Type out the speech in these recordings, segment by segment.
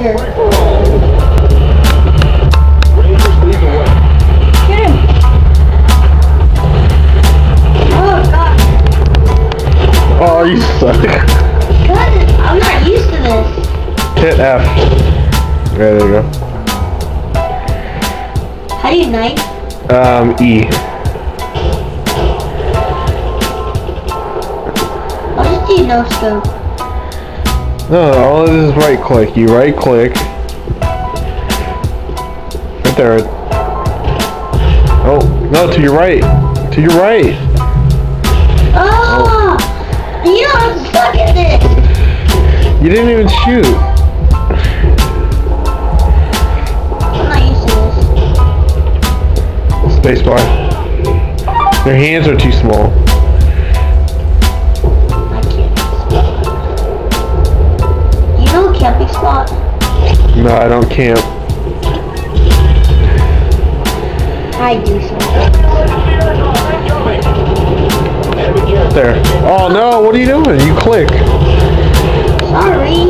Tiger. Rangers lead the way. Get him. Oh god. Oh, you suck. God, I'm not used to this. Hit F. Yeah, there you go. How do you knife? Um, E. I'll just do no scope. No, all it is is right click. You right click. Right there. Oh, no, to your right. To your right. Oh! You know I'm stuck in this. You didn't even shoot. I'm not used to this. Spacebar. Your hands are too small. Camping spot? No, I don't camp. I do something. There. Oh no, what are you doing? You click. Sorry.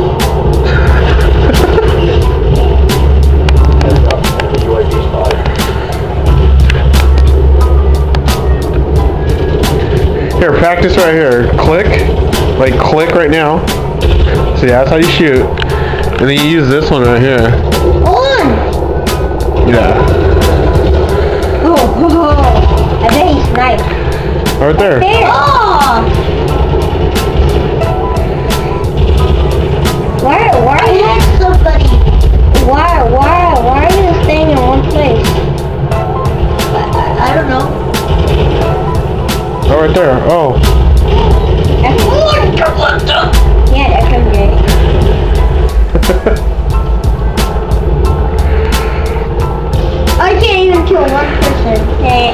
Heads up. Enemy UAV spotted. Here, practice right here. Click. Like, click right now. See, that's how you shoot. And then you use this one right here. On! Yeah. Oh, I bet he's sniped. Right there. There! Oh! Why, why are you somebody? Why, why, why are you staying in one place? I, I, I don't know. Oh, right there. Oh. Yeah, FMJ. I can't even kill one person. Hey.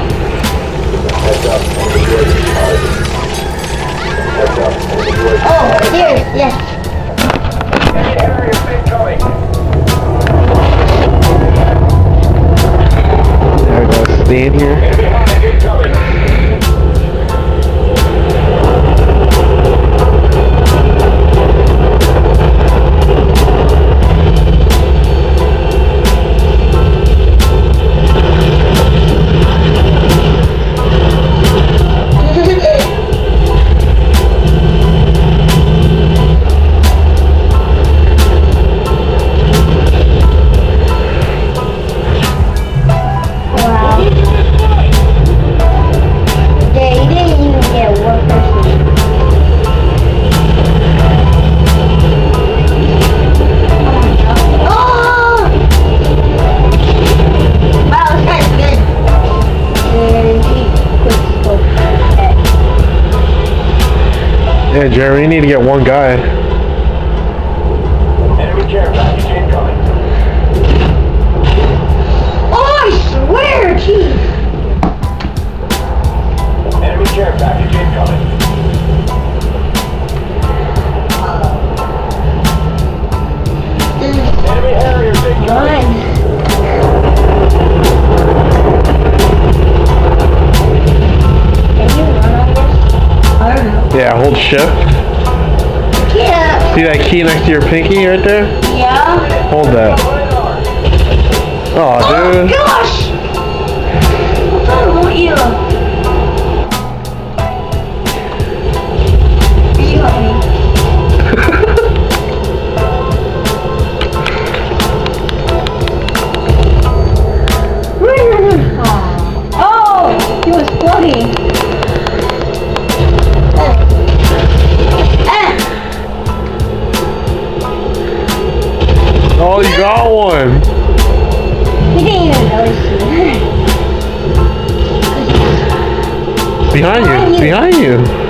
Heads up. Enemy UAV spotted. Heads up. Enemy Yeah, Jeremy, you need to get one guy. Enemy care package incoming. Oh, I swear, jeez. Enemy care package incoming. Hold shift. Yeah. See that key next to your pinky right there? Yeah. Hold that. Oh, Oh dude. gosh! Got one. He didn't even notice you. Behind you. Behind you.